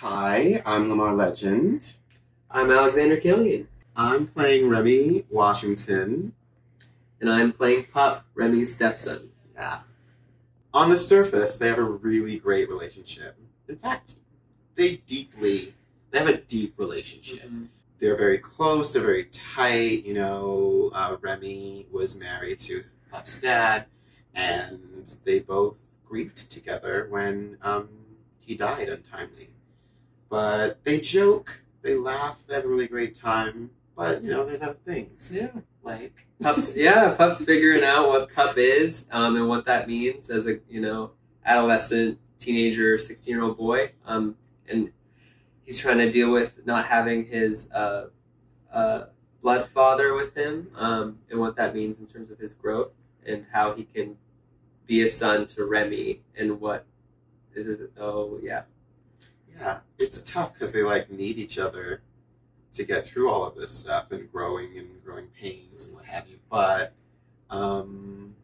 Hi, I'm Lamar Legend. I'm Alexander Killian. I'm playing Remy Washington. And I'm playing Pup, Remy's stepson. Yeah. On the surface, they have a really great relationship. In fact, they deeply, they have a deep relationship. Mm-hmm. They're very close, they're very tight. You know, uh, Remy was married to Pup's dad, and they both grieved together when um, he died untimely. But they joke, they laugh, they have a really great time. But you know, there's other things Yeah. like Pup's yeah, Pup's figuring out what Pup is um, and what that means as a you know adolescent, teenager, sixteen year old boy. Um, and he's trying to deal with not having his uh, uh, blood father with him um, and what that means in terms of his growth and how he can be a son to Remy and what is it? Oh yeah, yeah, it's tough because they like need each other to get through all of this stuff and growing and growing pains and what have you. But um,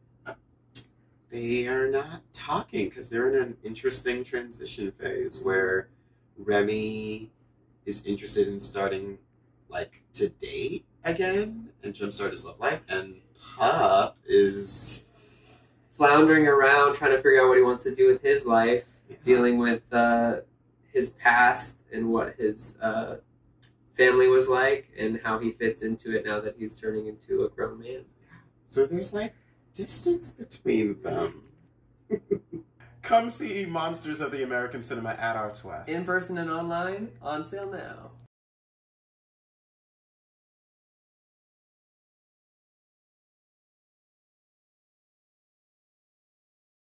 they are not talking because they're in an interesting transition phase where Remy is interested in starting like to date again and jumpstart his love life, and Pup is floundering around trying to figure out what he wants to do with his life. yeah, dealing with uh, his past and what his uh, family was like and how he fits into it now that he's turning into a grown man. So there's like distance between them. Come see Monsters of the American Cinema at Arts West. In person and online, on sale now.